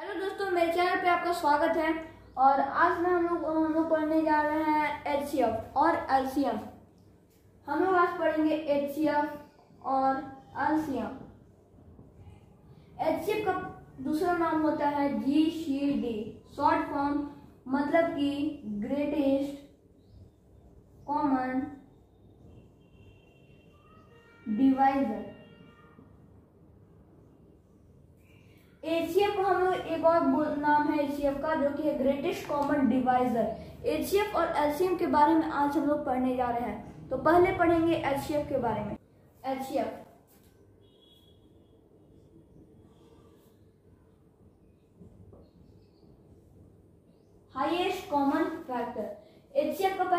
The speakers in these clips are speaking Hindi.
हेलो दोस्तों, मेरे चैनल पे आपका स्वागत है। और आज मैं हम लोग हम लोग पढ़ने जा रहे हैं एच सी एफ़ और एलसीएम हम लोग आज पढ़ेंगे एच सी एफ़ और एलसीएम एच सी एफ़ का दूसरा नाम होता है G C D short form मतलब कि ग्रेटेस्ट कॉमन डिवाइजर एचसीएफ का हम एक और नाम है एचसीएफ का, जो कि है ग्रेटेस्ट कॉमन डिवाइजर एचसीएफ और एलसीएम के बारे में आज हम लोग पढ़ने जा रहे हैं। तो पहले पढ़ेंगे एचसीएफ के बारे में। एचसीएफ हाईएस्ट कॉमन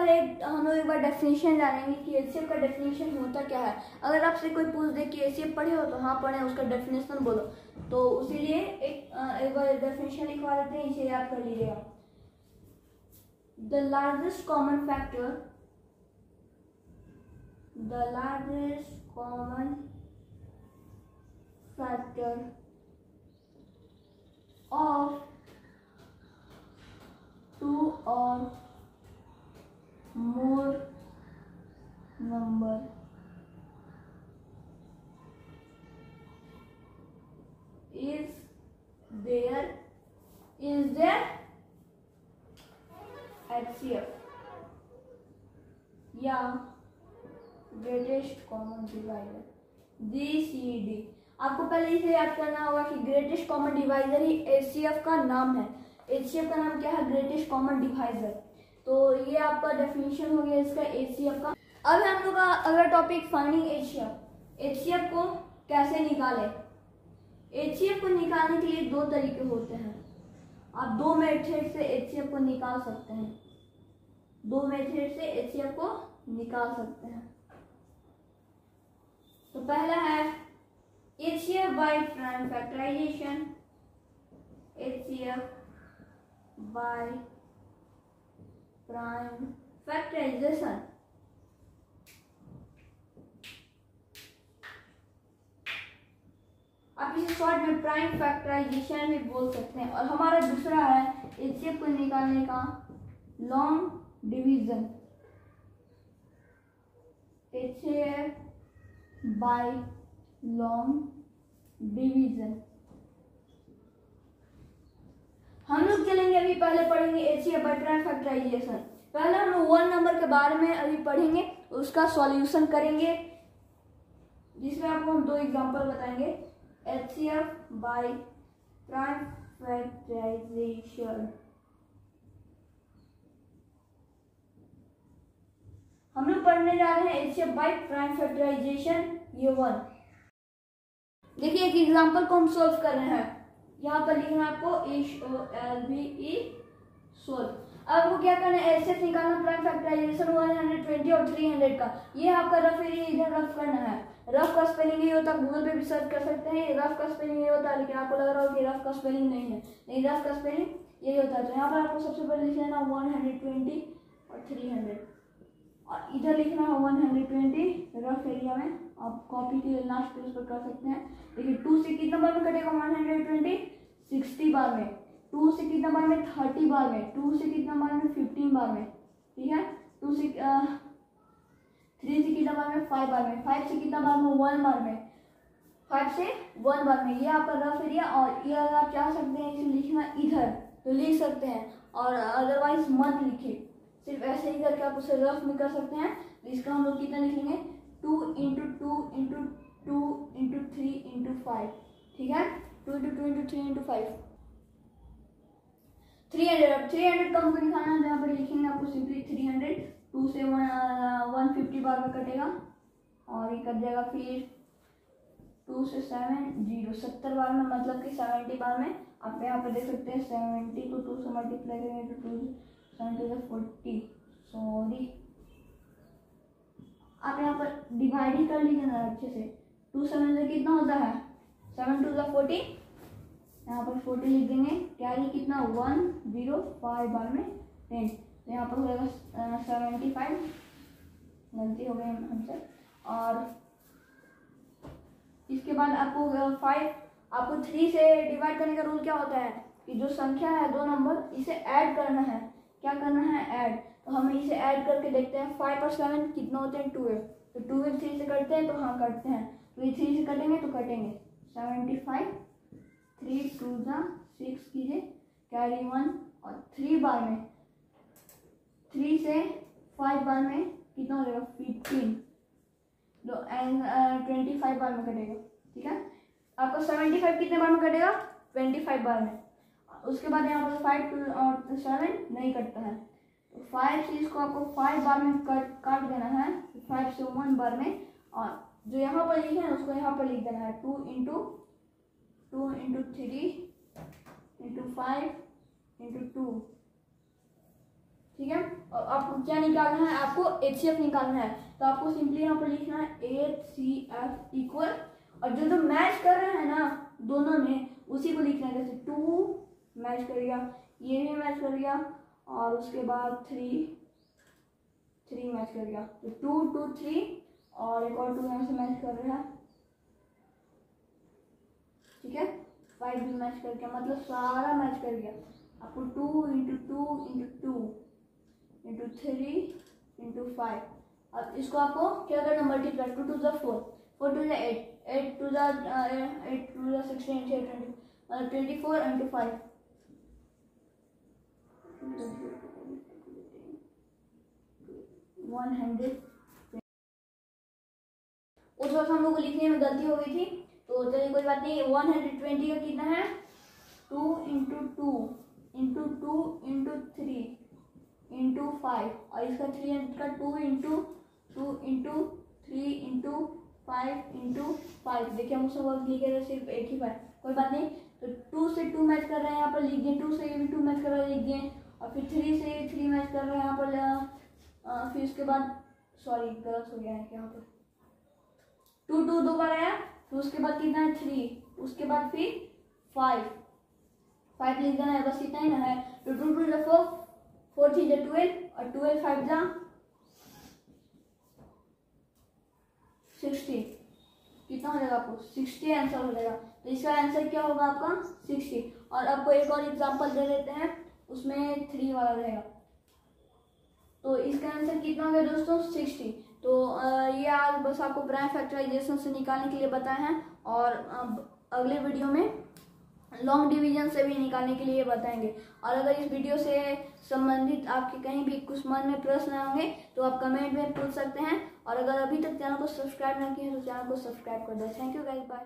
पहले हम लोग एक बार डेफिनेशन जानेंगे कि एचसीएफ का डेफिनेशन होता क्या है। अगर आपसे कोई पूछ दे कि एचसीएफ पढ़े हो तो हाँ पढ़े, उसका डेफिनेशन बोलो। तो इसीलिए एक एक बार डेफिनेशन लिखवा देते हैं, इसे याद कर लीजिएगा। The largest common factor the largest common factor of two और is there is there HCF? Greatest common divisor G C D आपको पहले इसे याद करना होगा कि ग्रेटेस्ट कॉमन डिवाइजर ही HCF का नाम है। HCF का नाम क्या है? ग्रेटेस्ट कॉमन डिवाइजर तो ये आपका डेफिनेशन हो गया इसका एच का। अब हम लोग का अगला topic finding H C H को कैसे निकाले? एच को निकालने के लिए दो तरीके होते हैं। आप दो मेथड से एच को निकाल सकते हैं। दो मेथड से एच को निकाल सकते हैं। तो पहला है H by prime factorization H by prime factorization आप इसे शॉर्ट में प्राइम फैक्टराइजेशन भी बोल सकते हैं। और हमारा दूसरा है एच को निकालने का long division by long division हम लोग चलेंगे अभी पहले पढ़ेंगे एच बाई प्राइम फैक्टराइजेशन पहले हम लोग वन नंबर के बारे में अभी पढ़ेंगे, उसका सॉल्यूशन करेंगे, जिसमें आपको हम दो एग्जांपल बताएँगे। एफ़ बाई प्राइम फैक्टराइजेशन हम लोग पढ़ने जा रहे हैं H C F by prime factorization ये वन देखिए एक एग्जांपल को हम सोल्व कर रहे हैं। यहाँ पर लिखना आपको एच ओ एल बी ई सोल अब आपको क्या करना है? ऐसे निकालना prime factorization one hundred twenty और थ्री हंड्रेड का। ये आपका रफ एरिया इधर रफ करना है। रफ का स्पेलिंग ये होता है गूगल पे भी सर्च कर सकते हैं। रफ का स्पेलिंग ये होता है लेकिन आपको लग रहा हो कि रफ का स्पेलिंग नहीं है। नहीं रफ का स्पेलिंग यही होता है। तो यहाँ पर आपको सबसे पहले लिख लेना वन हंड्रेड ट्वेंटी और थ्री हंड्रेड और इधर लिखना है one hundred twenty rough area में। आप कॉपी के लास्ट पेज पर कर सकते हैं। देखिए टू से कितना बार में कटेगा वन हंड्रेड ट्वेंटी सिक्सटी बार में। टू से कितना बार में? थर्टी बार में। टू से कितना बार में? फिफ्टीन बार में। ठीक है? टू से थ्री से कितना बार में? फाइव बार में। फाइव से कितना बार में? वन बार में। फाइव से वन बार में। ये आपका रफ एरिया और ये अगर आप चाह सकते हैं, इसे लिखना इधर तो लिख सकते हैं। और अदरवाइज़ मत लिखे। सिर्फ़ ऐसे ही करके आप उसे रफ में कर सकते हैं। तो इसका हम लोग कितना लिखेंगे two into two into two into three into five ठीक है? Two into two into three into five three hundred अब थ्री हंड्रेड का हमको निकालना है यहाँ पर लिखेंगे आपको सिंपली थ्री हंड्रेड टू से वन वन फिफ्टी बार में कटेगा और ये कट जाएगा फिर टू से सेवन ज़ीरो सत्तर बार में मतलब कि सेवेंटी बार में। आप यहाँ पर देख सकते हैं सेवेंटी को टू से मल्टीप्लाई करेंगे तो टू सेवेंटी से फोर्टी सॉरी आप यहाँ पर डिवाइड ही कर लीजिए ना अच्छे से। टू सेवन से कितना होता है? सेवन टू ज़ा फोर्टी यहाँ पर फोर्टी लिख देंगे। कैरी कितना? वन ज़ीरो फाइव बार में टेन तो यहाँ पर हो जाएगा सेवेंटी फाइव गलती हो गई हमसे। और इसके बाद आपको फाइव आपको थ्री से डिवाइड करने का रूल क्या होता है? कि जो संख्या है, दो नंबर इसे ऐड करना है। क्या करना है? ऐड तो हम इसे ऐड करके देखते हैं फाइव और सेवन कितना होते हैं? ट्वेल्व तो ट्वेल्व थ्री से करते हैं तो हाँ करते हैं। तो ये थ्री से कटेंगे तो कटेंगे। Seventy five three two are six कीजिए कैरी वन और थ्री बार में। थ्री से फाइव बार में कितना हो जाएगा? फिफ्टीन दो एंड ट्वेंटी फाइव बार में कटेगा, ठीक है? आपको सेवेंटी फाइव कितने बार में कटेगा? ट्वेंटी फाइव बार में। उसके बाद यहाँ पर फाइव टू और सेवन नहीं कटता है। तो फाइव से इसको आपको फाइव बार में कट, काट देना है फाइव से वन बार में, और जो यहाँ पर लिखे हैं, उसको यहाँ पर लिख देना है। Two into two into three into five into two ठीक है? और आपको क्या निकालना है? आपको एच निकालना है। तो आपको सिंपली यहाँ पर लिखना है एच सी एफ़ इक्वल और जो जो मैच कर रहे हैं ना, दोनों में, उसी को लिखना है। जैसे टू मैच कर गया ये भी मैच कर गया और उसके बाद थ्री थ्री मैच कर गया तो टू टू थ्री और एक और टू यहाँ से मैच कर रहा है। ठीक है? फाइव भी मैच कर गया मतलब सारा मैच कर गया आपको two into two into two into three into five अब इसको आपको क्या करना multiply two two are four four two are eight eight two are eight two are sixteen twenty twenty four into five one hundred उस वक्त हम लोग को लिखने में गलती हो गई थी तो चलिए कोई बात नहीं वन हंड्रेड ट्वेंटी का कितना है? Two into two into two into और इसका थ्री का two into two into three into five into five देखिए हम उसमें वर्क लिखे थे सिर्फ़ एक ही फाइव कोई बात नहीं। तो टू से टू मैच कर रहे हैं यहाँ पर, लिख दिए टू से ये भी टू मैच कर रहे हैं, लिख। दिए और फिर थ्री से ये थ्री मैच कर रहे हैं यहाँ पर फिर उसके बाद सॉरी गलत हो गया है यहाँ पर। टू टू दो बार आया, फिर उसके बाद कितना है? थ्री उसके बाद फिर फाइव फाइव लिख देना है, बस इतना ही ना है। तो टू टू जो फोर फोर थ्री जो ट्वेल्व, और ट्वेल्व फाइव जा सिक्सटी। कितना हो जाएगा आपको? सिक्सटी आंसर हो जाएगा। तो इसका आंसर क्या होगा आपका? सिक्सटी। और आपको एक और एग्जांपल दे देते हैं, उसमें थ्री वाला रहेगा। तो इसका आंसर कितना हो गया दोस्तों? सिक्सटी। तो ये आज बस आपको प्राइम फैक्टराइजेशन से निकालने के लिए बताए हैं, और अगले वीडियो में लॉन्ग डिवीज़न से भी निकालने के लिए बताएँगे। और अगर इस वीडियो से संबंधित आपके कहीं भी कुछ मन में प्रश्न होंगे तो आप कमेंट में पूछ सकते हैं। और अगर अभी तक चैनल को सब्सक्राइब नहीं किए तो चैनल को सब्सक्राइब कर दें। Thank you guys bye